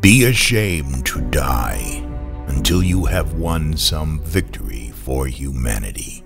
Be ashamed to die until you have won some victory for humanity.